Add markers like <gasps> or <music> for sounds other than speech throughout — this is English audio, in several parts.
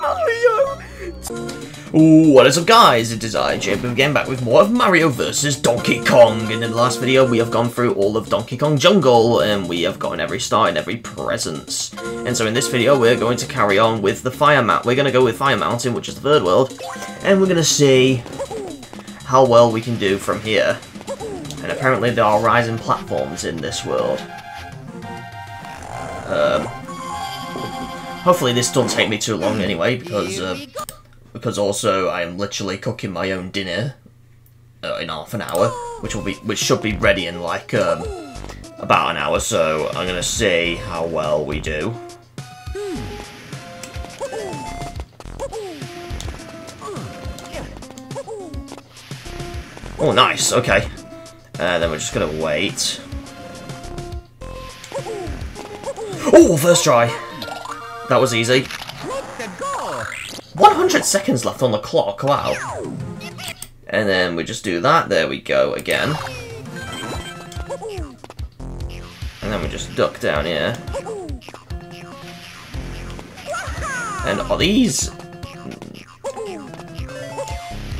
Mario! What is up guys, it is I, Jacob, again back with more of Mario vs Donkey Kong. And in the last video we have gone through all of Donkey Kong Jungle, and we have gotten every star and every presence. And so in this video we're going to carry on with the Fire Mount. We're going to go with Fire Mountain, which is the third world, and we're going to see how well we can do from here. And apparently there are rising platforms in this world. Um, hopefully this doesn't take me too long anyway, because uh, because also I am literally cooking my own dinner uh, in half an hour, which will be which should be ready in like um, about an hour. So I'm gonna see how well we do. Oh, nice. Okay. Uh, then we're just gonna wait. Oh, first try. That was easy. 100 seconds left on the clock, wow. And then we just do that, there we go, again. And then we just duck down here. And are these...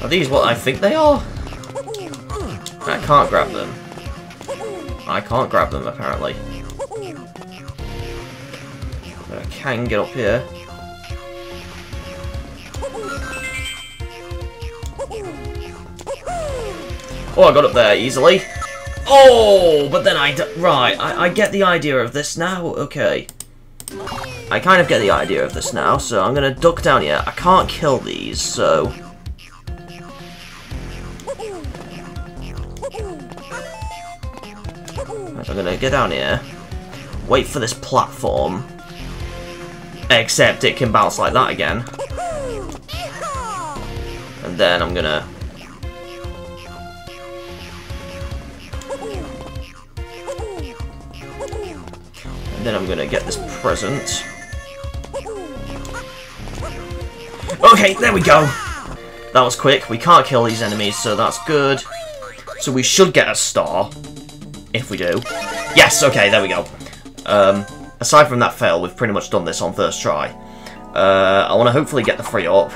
Are these what I think they are? I can't grab them. I can't grab them, apparently. Can get up here. Oh, I got up there easily. Oh, but then I... Right, I, I get the idea of this now. Okay. I kind of get the idea of this now, so I'm going to duck down here. I can't kill these, so... I'm going to get down here. Wait for this platform. Except it can bounce like that again. And then I'm gonna... And then I'm gonna get this present. Okay, there we go! That was quick. We can't kill these enemies, so that's good. So we should get a star. If we do. Yes, okay, there we go. Um, aside from that fail, we've pretty much done this on first try. Uh, I want to hopefully get the free up.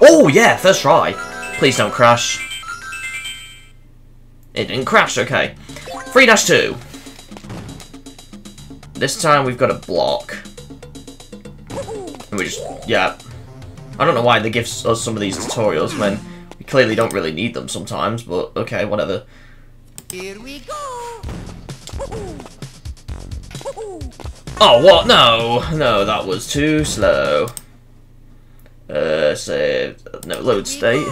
Oh, yeah, first try. Please don't crash. It didn't crash, okay. 3-2. This time we've got a block. And we just, yeah. I don't know why they give us some of these tutorials when we clearly don't really need them sometimes, but okay, whatever. Here we go. Oh, what? No! No, that was too slow. Uh, save. No, load state.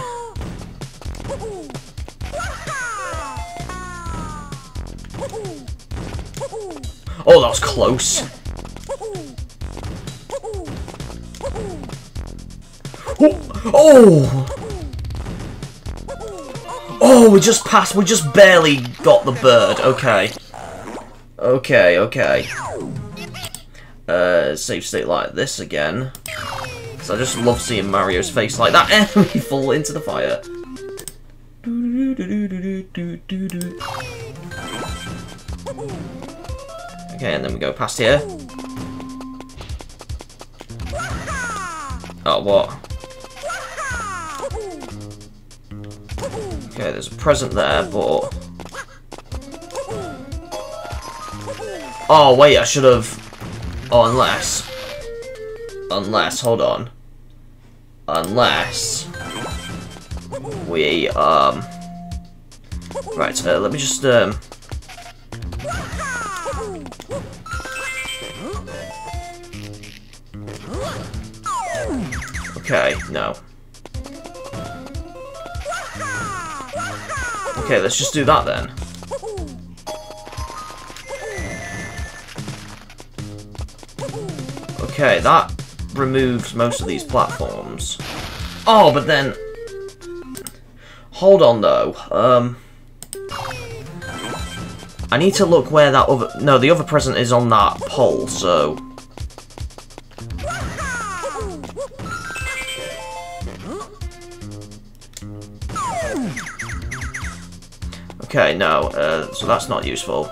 Oh, that was close. Oh! Oh, we just passed. We just barely got the bird. Okay. Okay, okay. Uh, save state like this again. So I just love seeing Mario's face like that. <laughs> And we fall into the fire. Okay, and then we go past here. Oh, what? Okay, there's a present there, but... Oh, wait, I should have... Unless... Unless, hold on. Unless... We, um... Right, uh, let me just, um... Okay, no. Okay, let's just do that then. Okay, that removes most of these platforms. Oh, but then... Hold on, though. Um... I need to look where that other... No, the other present is on that pole, so... Okay, no, uh, so that's not useful.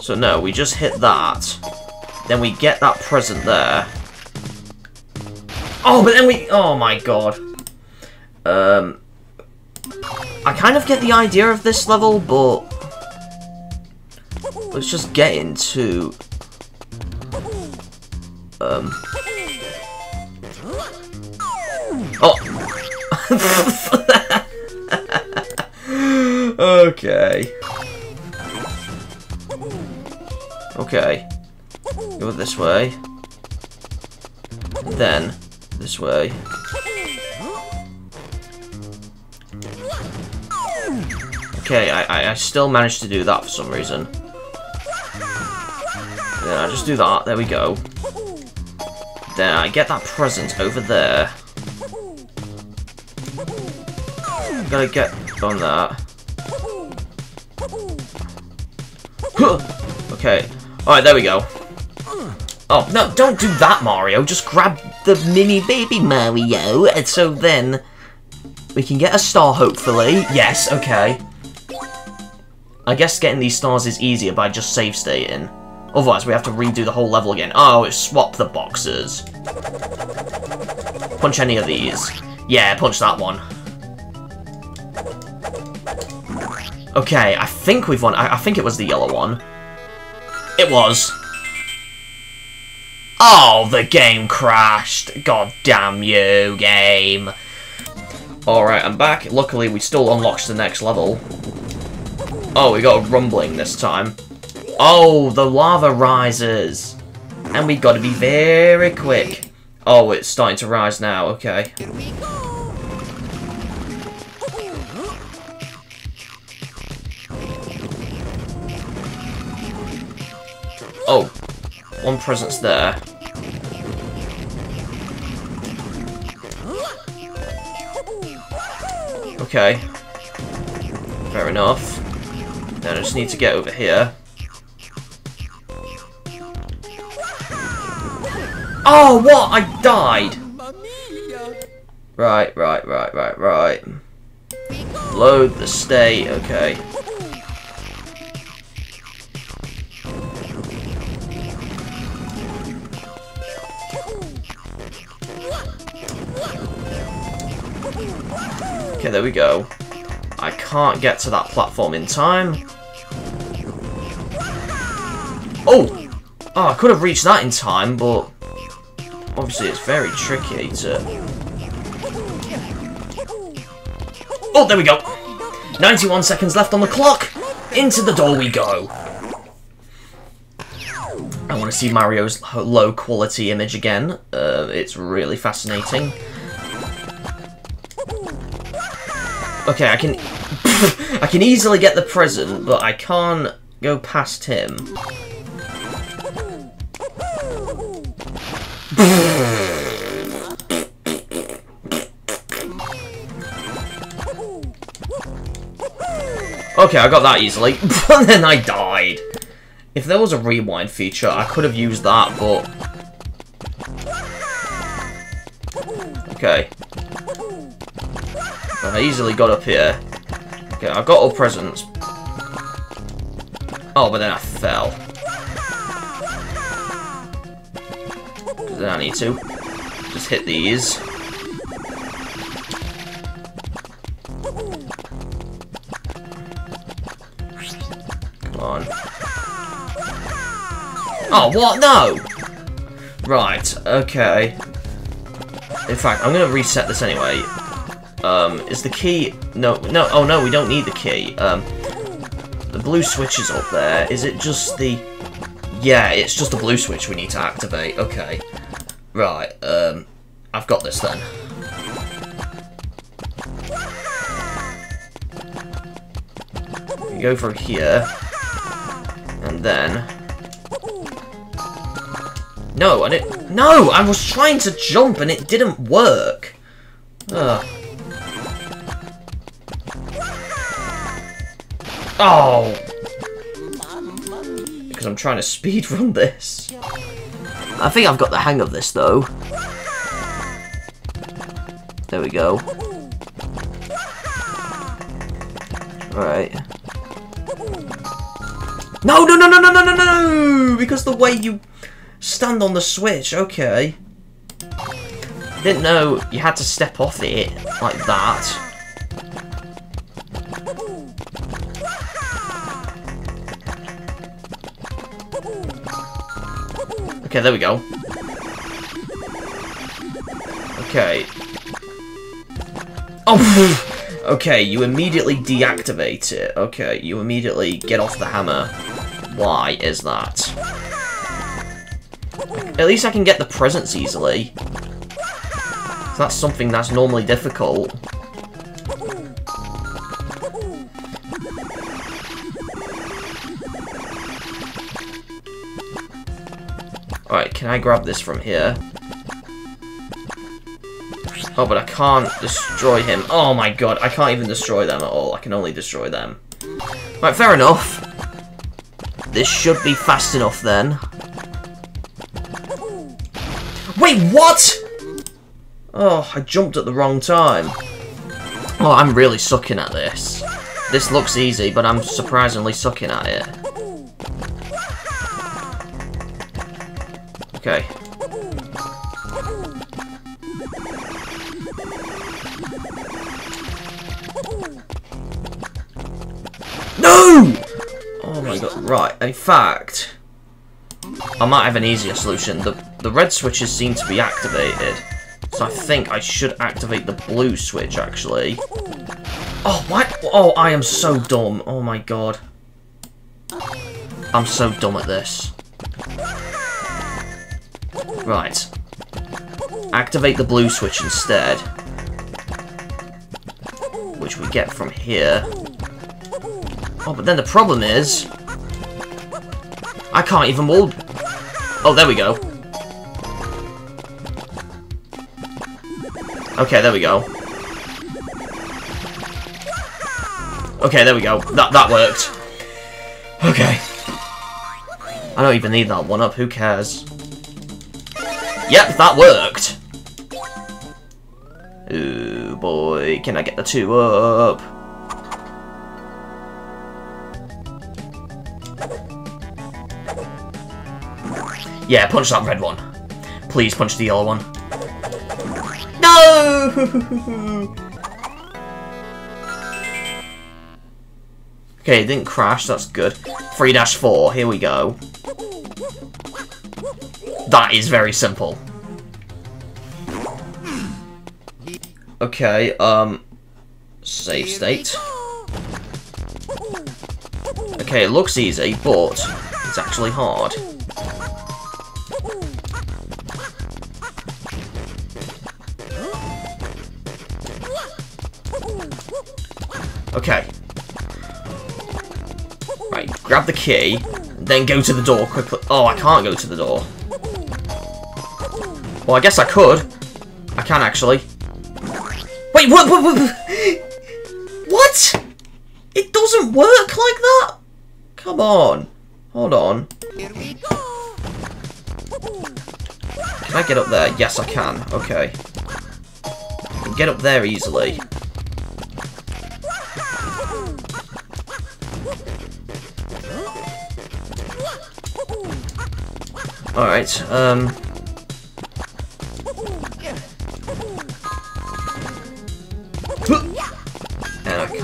So no, we just hit that. Then we get that present there. Oh, but then we... Oh my god. Um... I kind of get the idea of this level, but... Let's just get into... Um... Oh! <laughs> okay. Okay. Go this way. Then, this way. Okay, I, I, still managed to do that for some reason. Then I just do that, there we go. Then I get that present over there. Gotta get on that. okay. Alright, there we go. Oh, no, don't do that, Mario. Just grab the mini baby Mario, and so then we can get a star, hopefully. Yes, okay. I guess getting these stars is easier by just save stating. Otherwise, we have to redo the whole level again. Oh, swap the boxes. Punch any of these. Yeah, punch that one. Okay, I think we've won. I, I think it was the yellow one. It was. Oh, the game crashed. God damn you, game. Alright, I'm back. Luckily, we still unlocked the next level. Oh, we got a rumbling this time. Oh, the lava rises. And we gotta be very quick. Oh, it's starting to rise now, okay. One presence there. Okay. Fair enough. Then I just need to get over here. Oh, what? I died! Right, right, right, right, right. Load the stay, okay. Okay, there we go. I can't get to that platform in time. Oh! Oh, I could have reached that in time, but... Obviously, it's very tricky to... Oh, there we go! 91 seconds left on the clock! Into the door we go! I want to see Mario's low-quality image again. Uh, it's really fascinating. Okay, I can... <laughs> I can easily get the present, but I can't go past him. <laughs> okay, I got that easily, <laughs> but then I died. If there was a rewind feature, I could have used that, but... Okay. I easily got up here. Okay, I got all presents. Oh, but then I fell. Then I need to just hit these. Come on. Oh, what? No! Right, okay. In fact, I'm going to reset this anyway. Um, is the key... No, no, oh no, we don't need the key. Um, the blue switch is up there. Is it just the... Yeah, it's just the blue switch we need to activate. Okay. Right, um, I've got this then. We go from here. And then... No, I didn't... No! I was trying to jump and it didn't work! Ugh. Oh! Because I'm trying to speed run this. I think I've got the hang of this though. There we go. Alright. No, no, no, no, no, no, no, no! Because the way you stand on the switch, okay. Didn't know you had to step off it like that. Okay, there we go. Okay. Oh! <laughs> okay, you immediately deactivate it. Okay, you immediately get off the hammer. Why is that? At least I can get the presents easily. That's something that's normally difficult. Can I grab this from here? Oh, but I can't destroy him. Oh my god, I can't even destroy them at all. I can only destroy them. Right, fair enough. This should be fast enough then. Wait, what? Oh, I jumped at the wrong time. Oh, I'm really sucking at this. This looks easy, but I'm surprisingly sucking at it. Okay. No! Oh my god, right, in fact... I might have an easier solution. The, the red switches seem to be activated. So I think I should activate the blue switch, actually. Oh, what? Oh, I am so dumb. Oh my god. I'm so dumb at this. Right. Activate the blue switch instead. Which we get from here. Oh, but then the problem is... I can't even mold... Oh, there we go. Okay, there we go. Okay, there we go. That that worked. Okay. I don't even need that one up, who cares? Yep, that worked! Ooh, boy, can I get the two up? Yeah, punch that red one. Please punch the yellow one. No! <laughs> okay, it didn't crash, that's good. 3-4, here we go. That is very simple. Okay, um... Save state. Okay, it looks easy, but it's actually hard. Okay. Right, grab the key, then go to the door quickly. Oh, I can't go to the door. Well, I guess I could. I can actually. Wait, what? What? What? what? It doesn't work like that? Come on. Hold on. Can I get up there? Yes, I can. Okay. I can get up there easily. Alright, um...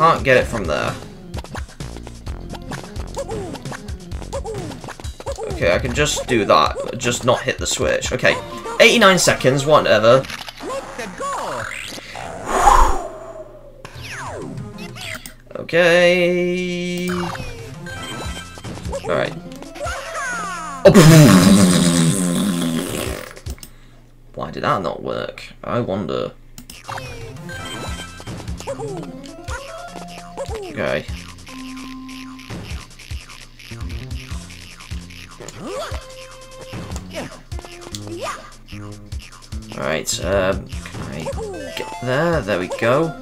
can't get it from there. Okay, I can just do that, just not hit the switch. Okay, 89 seconds, whatever. Okay... Alright. Oh. Why did that not work? I wonder. Okay. Alright, um, can I get there? There we go.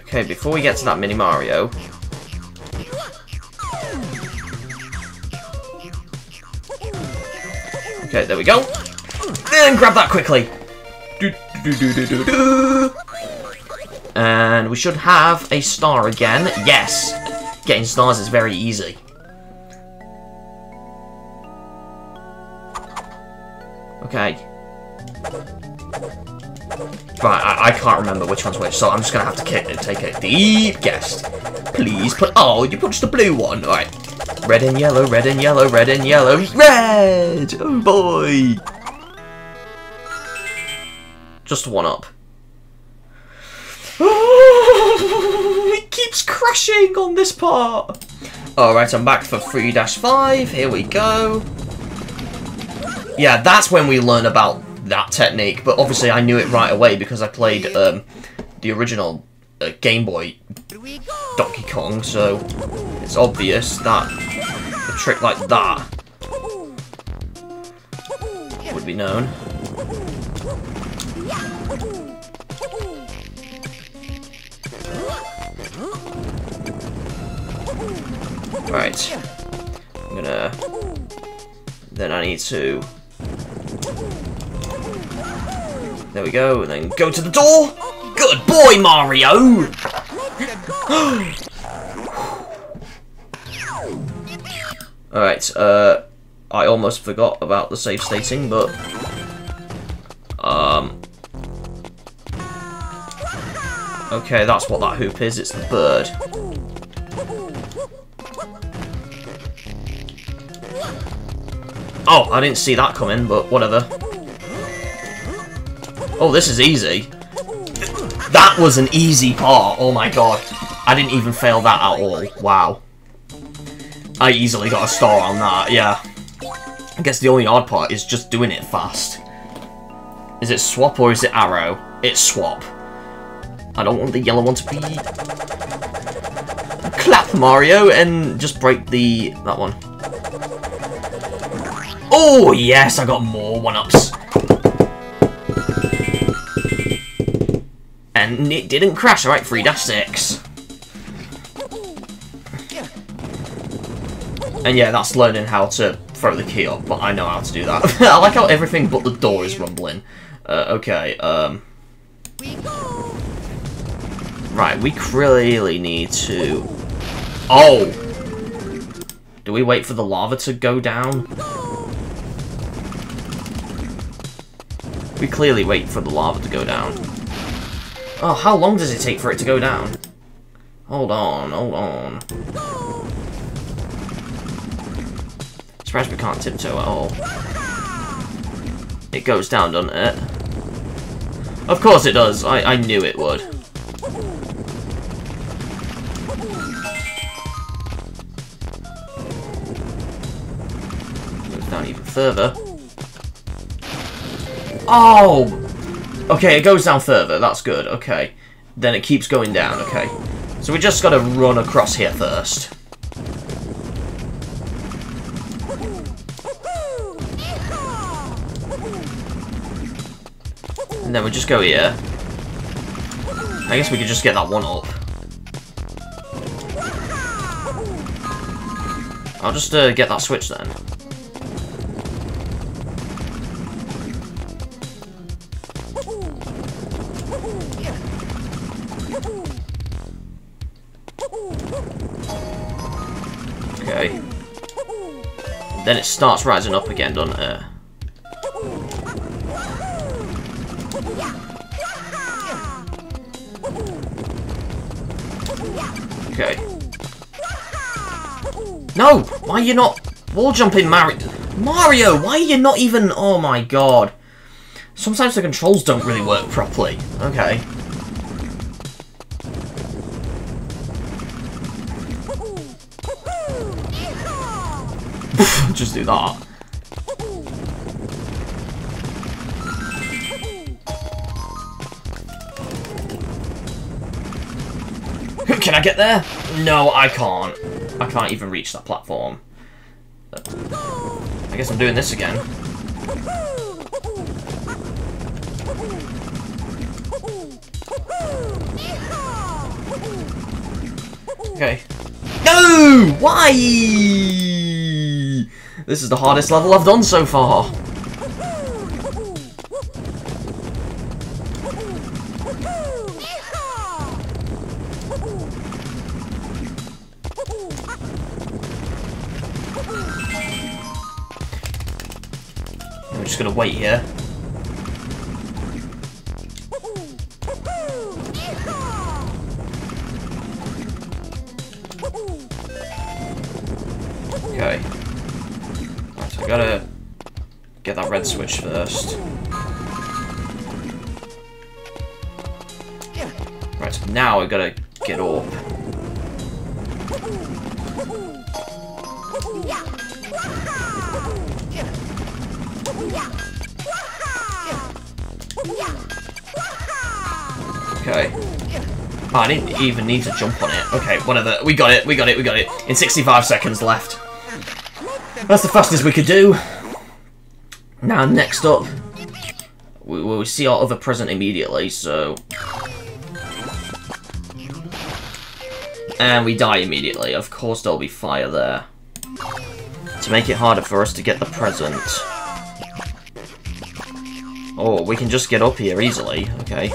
Okay, before we get to that mini Mario... Okay, there we go. Then grab that quickly. And we should have a star again. Yes! Getting stars is very easy. Okay. Right, I, I, can't remember which one's which, so I'm just gonna have to take a deep guess. Please put- oh, you punched the blue one. Alright. Red and yellow, red and yellow, red and yellow, red! Oh boy! Just one up. it keeps crashing on this part! Alright, I'm back for 3-5. Here we go. Yeah, that's when we learn about that technique, but obviously I knew it right away because I played um, the original uh, Game Boy Donkey Kong, so it's obvious that a trick like that would be known. Right. I'm gonna... Then I need to... There we go, and then go to the door! Good boy, Mario! <gasps> Alright, uh... I almost forgot about the save stating, but... Um... Okay, that's what that hoop is, it's the bird. Oh, I didn't see that coming, but whatever. Oh, this is easy. That was an easy part. Oh my god. I didn't even fail that at all. Wow. I easily got a star on that, yeah. I guess the only odd part is just doing it fast. Is it swap or is it arrow? It's swap. I don't want the yellow one to be... Clap Mario and just break the... that one. Oh, yes, I got more one-ups. And it didn't crash, alright, 3-6. And yeah, that's learning how to throw the key up, but I know how to do that. <laughs> I like how everything but the door is rumbling. Uh, okay, um... Right, we clearly need to... Oh! Do we wait for the lava to go down? We clearly wait for the lava to go down. Oh, how long does it take for it to go down? Hold on, hold on. Surprised we can't tiptoe at all. It goes down, doesn't it? Of course it does. I, I knew it would. Goes down even further. Oh! Okay, it goes down further. That's good. Okay. Then it keeps going down. Okay. So we just got to run across here first. And then we just go here. I guess we could just get that one up. I'll just uh, get that switch then. Then it starts rising up again, doesn't it? Okay. No! Why are you not wall jumping, Mario? Mario, why are you not even... Oh my god. Sometimes the controls don't really work properly. Okay. Just do that. Can I get there? No, I can't. I can't even reach that platform. I guess I'm doing this again. Okay. No! Why? This is the hardest level I've done so far. I'm just gonna wait here. Red switch first. Right, now I gotta get up. Okay. Oh, I didn't even need to jump on it. Okay, whatever. We got it, we got it, we got it. In 65 seconds left. That's the fastest we could do. Now, next up, we, we see our other present immediately, so... And we die immediately. Of course there'll be fire there. To make it harder for us to get the present. Oh, we can just get up here easily. Okay.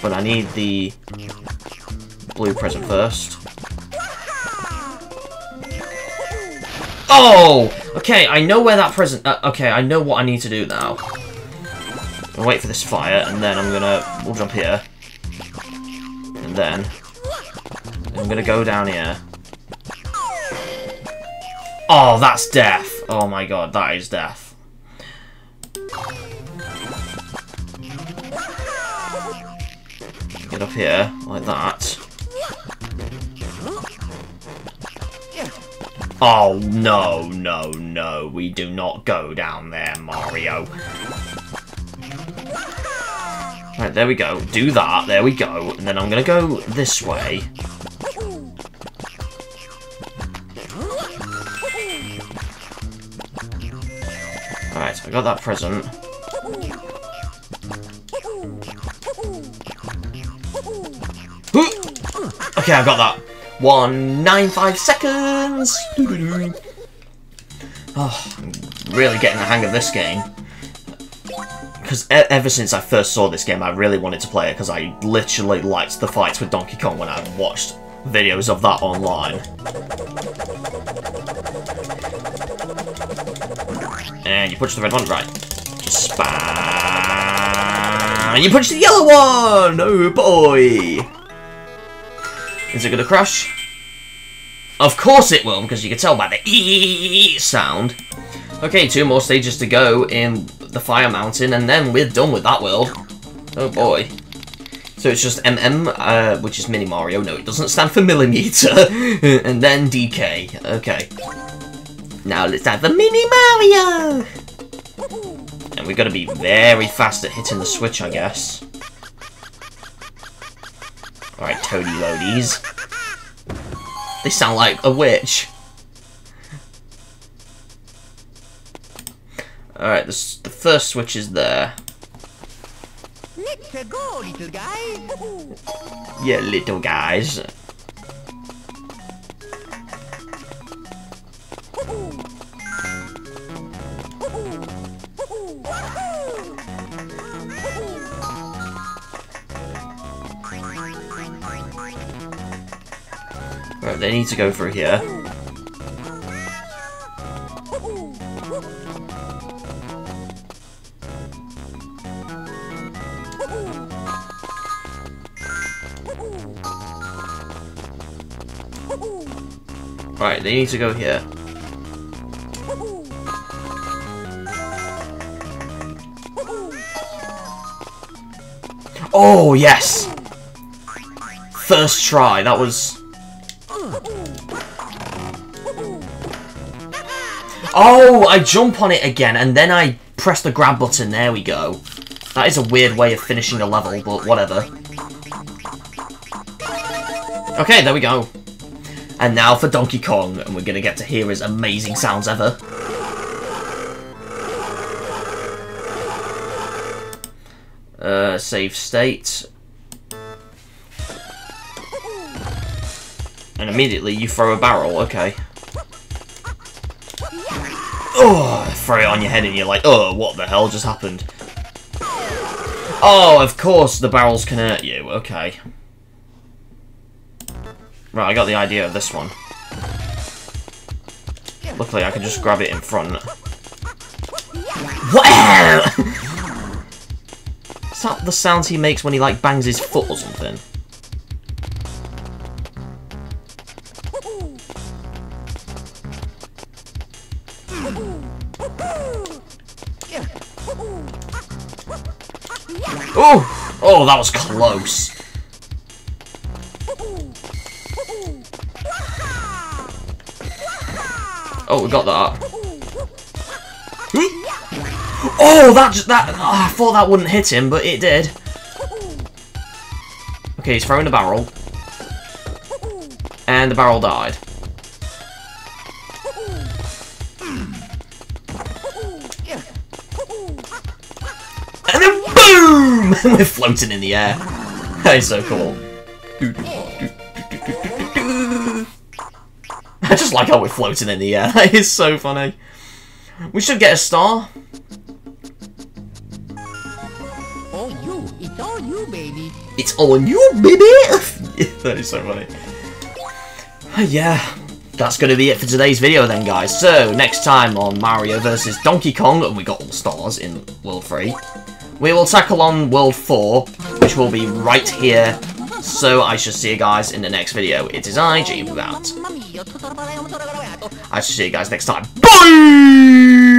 But I need the blue present first. Oh! Okay, I know where that present... Uh, okay, I know what I need to do now. I'll wait for this fire, and then I'm gonna... We'll jump here. And then... I'm gonna go down here. Oh, that's death! Oh my god, that is death. Get up here, like that. Oh, no, no, no. We do not go down there, Mario. Right, there we go. Do that. There we go. And then I'm going to go this way. Alright, I got that present. Okay, I got that. One nine five seconds. Oh, I'm really getting the hang of this game. Because e ever since I first saw this game, I really wanted to play it because I literally liked the fights with Donkey Kong when I watched videos of that online. And you push the red one, right. Spam. And you push the yellow one! Oh boy! Is it going to crash? Of course it will, because you can tell by the e sound. Okay, two more stages to go in the Fire Mountain, and then we're done with that world. Oh boy. So it's just MM, uh, which is Mini Mario. No, it doesn't stand for millimeter. <laughs> and then DK. Okay. Now let's have the Mini Mario! And we've got to be very fast at hitting the switch, I guess. Alright, Toady Loadies. They sound like a witch. Alright, the, the first switch is there. Let's go, little guy. Yeah, little guys. Need to go through here. Right, they need to go here. Oh, yes! First try, that was... Oh, I jump on it again, and then I press the grab button. There we go. That is a weird way of finishing a level, but whatever. Okay, there we go. And now for Donkey Kong, and we're gonna get to hear his amazing sounds ever. Uh, save state. And immediately you throw a barrel, okay. Throw it on your head and you're like, oh, what the hell just happened? Oh, of course the barrels can hurt you, okay. Right, I got the idea of this one. Luckily, I can just grab it in front. Wow! <laughs> Is that the sounds he makes when he, like, bangs his foot or something? Oh! That was close. Oh, we got that. Oh, that just, that, oh, I thought that wouldn't hit him, but it did. Okay, he's throwing the barrel. And the barrel died. <laughs> We're floating in the air. That is so cool. I just like how we're floating in the air. <laughs> That is so funny. We should get a star. Oh, you. It's all you, baby. It's on you, baby! <laughs> that is so funny. Ah, yeah, that's going to be it for today's video then, guys. So, next time on Mario vs. Donkey Kong, and we got all stars in World 3, we will tackle on World 4, which will be right here. So, I shall see you guys in the next video. It is I, Jabu, out. I shall see you guys next time. Bye!